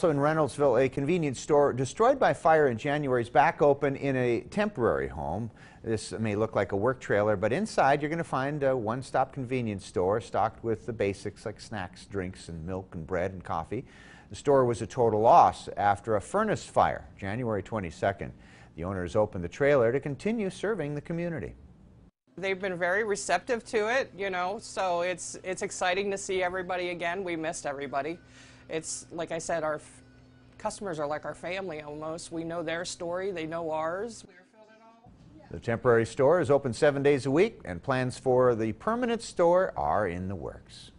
So in Reynoldsville, a convenience store destroyed by fire in January is back open in a temporary home. This may look like a work trailer, but inside you're going to find a one-stop convenience store stocked with the basics like snacks, drinks, and milk and bread and coffee. The store was a total loss after a furnace fire January 22nd. The owners opened the trailer to continue serving the community. They've been very receptive to it, you know, so it's it's exciting to see everybody again. We missed everybody. It's like I said, our customers are like our family almost. We know their story, they know ours. The temporary store is open seven days a week, and plans for the permanent store are in the works.